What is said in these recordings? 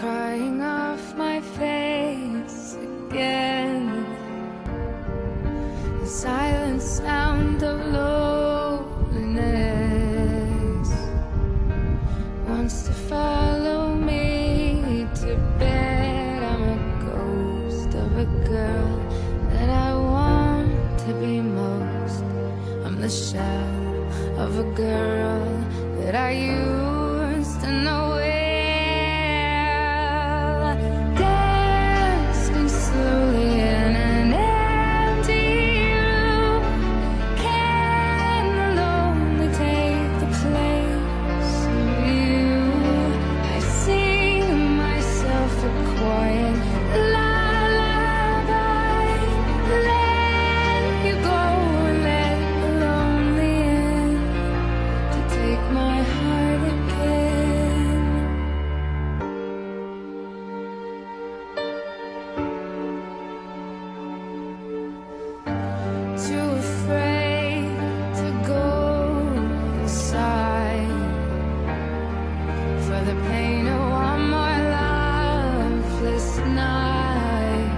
crying off my face again. The silent sound of loneliness wants to follow me to bed. I'm a ghost of a girl that I want to be most. I'm the shell of a girl that I used. the pain of one more loveless night.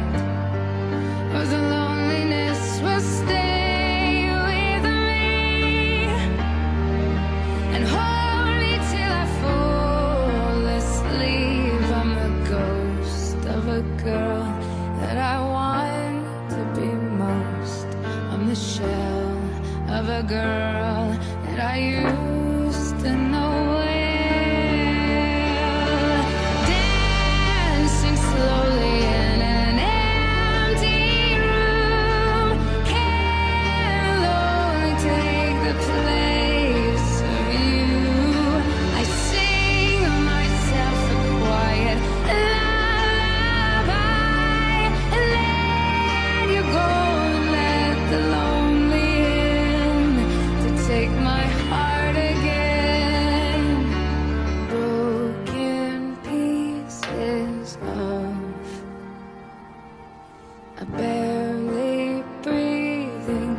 The loneliness will stay with me. And hold me till I fall asleep. I'm ghost of a girl that I want to be most. I'm the shell of a girl that I used to know I barely breathing.